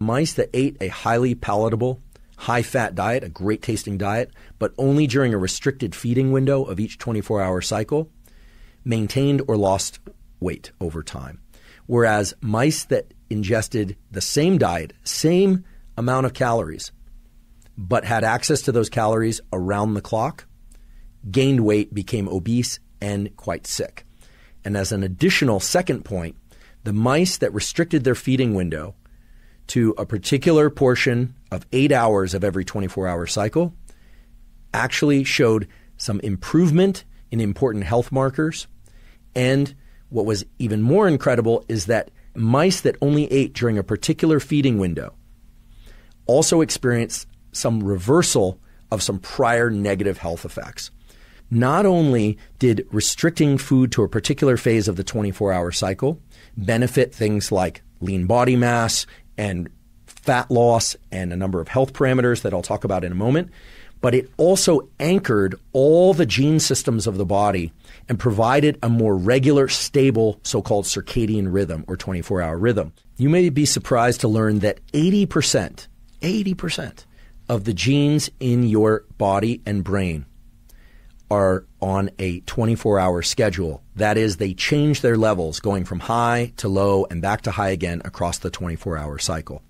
mice that ate a highly palatable, high fat diet, a great tasting diet, but only during a restricted feeding window of each 24 hour cycle, maintained or lost weight over time. Whereas mice that ingested the same diet, same amount of calories, but had access to those calories around the clock, gained weight, became obese, and quite sick. And as an additional second point, the mice that restricted their feeding window to a particular portion of eight hours of every 24 hour cycle actually showed some improvement in important health markers. And what was even more incredible is that mice that only ate during a particular feeding window also experienced some reversal of some prior negative health effects. Not only did restricting food to a particular phase of the 24 hour cycle benefit things like lean body mass and fat loss and a number of health parameters that I'll talk about in a moment, but it also anchored all the gene systems of the body and provided a more regular, stable so called circadian rhythm or 24 hour rhythm. You may be surprised to learn that 80%, 80% of the genes in your body and brain are on a 24 hour schedule. That is, they change their levels going from high to low and back to high again across the 24 hour cycle.